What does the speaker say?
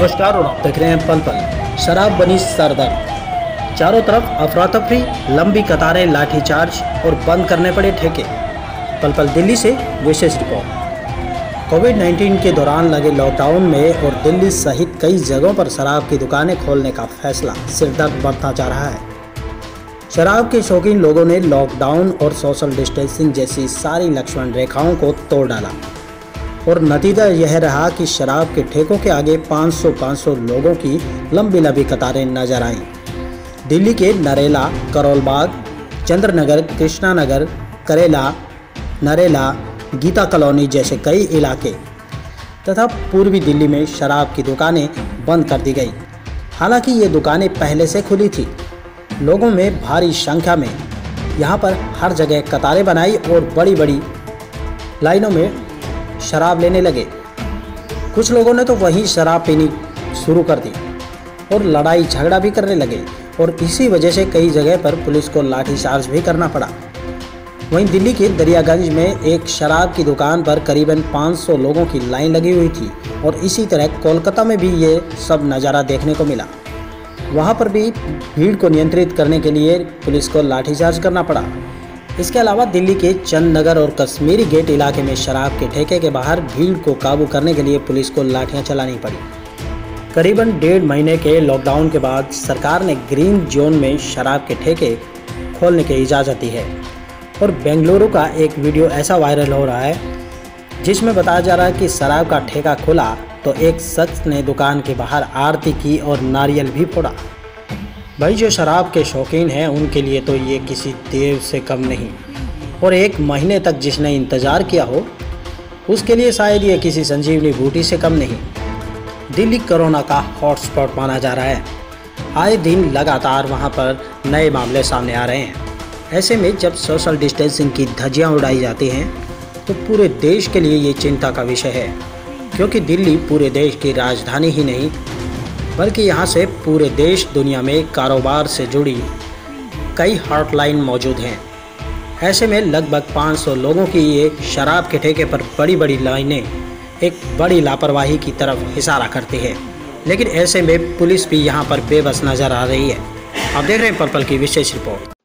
नमस्कार और आप देख रहे हैं पल पल। शराब बनी सरदर्द। चारों तरफ़ अफरा तफरी लंबी कतारें, लाठीचार्ज और बंद करने पड़े ठेके। पल पल दिल्ली से विशेष रिपोर्ट। कोविड 19 के दौरान लगे लॉकडाउन में और दिल्ली सहित कई जगहों पर शराब की दुकानें खोलने का फैसला सिरदर्द बढ़ता जा रहा है। शराब के शौकीन लोगों ने लॉकडाउन और सोशल डिस्टेंसिंग जैसी सारी लक्ष्मण रेखाओं को तोड़ डाला। और नतीजा यह रहा कि शराब के ठेकों के आगे 500-500 लोगों की लंबी लंबी कतारें नज़र आईं। दिल्ली के नरेला, करोलबाग, चंद्रनगर, कृष्णानगर, करेला, नरेला, गीता कॉलोनी जैसे कई इलाके तथा पूर्वी दिल्ली में शराब की दुकानें बंद कर दी गई। हालाँकि ये दुकानें पहले से खुली थी। लोगों में भारी संख्या में यहाँ पर हर जगह कतारें बनाई और बड़ी बड़ी लाइनों में शराब लेने लगे। कुछ लोगों ने तो वहीं शराब पीनी शुरू कर दी और लड़ाई झगड़ा भी करने लगे और इसी वजह से कई जगह पर पुलिस को लाठीचार्ज भी करना पड़ा। वहीं दिल्ली के दरियागंज में एक शराब की दुकान पर करीबन 500 लोगों की लाइन लगी हुई थी और इसी तरह कोलकाता में भी ये सब नज़ारा देखने को मिला। वहाँ पर भी भीड़ को नियंत्रित करने के लिए पुलिस को लाठीचार्ज करना पड़ा। इसके अलावा दिल्ली के चंद नगर और कश्मीरी गेट इलाके में शराब के ठेके के बाहर भीड़ को काबू करने के लिए पुलिस को लाठियाँ चलानी पड़ी। करीबन डेढ़ महीने के लॉकडाउन के बाद सरकार ने ग्रीन जोन में शराब के ठेके खोलने की इजाज़त दी है। और बेंगलुरु का एक वीडियो ऐसा वायरल हो रहा है, जिसमें बताया जा रहा है कि शराब का ठेका खुला तो एक शख्स ने दुकान के बाहर आरती की और नारियल भी फोड़ा। भाई, जो शराब के शौकीन हैं, उनके लिए तो ये किसी देव से कम नहीं। और एक महीने तक जिसने इंतज़ार किया हो, उसके लिए शायद ये किसी संजीवनी बूटी से कम नहीं। दिल्ली कोरोना का हॉटस्पॉट माना जा रहा है। आए दिन लगातार वहाँ पर नए मामले सामने आ रहे हैं। ऐसे में जब सोशल डिस्टेंसिंग की धज्जियाँ उड़ाई जाती हैं तो पूरे देश के लिए ये चिंता का विषय है। क्योंकि दिल्ली पूरे देश की राजधानी ही नहीं बल्कि यहाँ से पूरे देश दुनिया में कारोबार से जुड़ी कई हॉटलाइन मौजूद हैं। ऐसे में लगभग 500 लोगों की ये शराब के ठेके पर बड़ी बड़ी लाइनें एक बड़ी लापरवाही की तरफ़ इशारा करती है। लेकिन ऐसे में पुलिस भी यहाँ पर बेबस नज़र आ रही है। आप देख रहे हैं पर्पल की विशेष रिपोर्ट।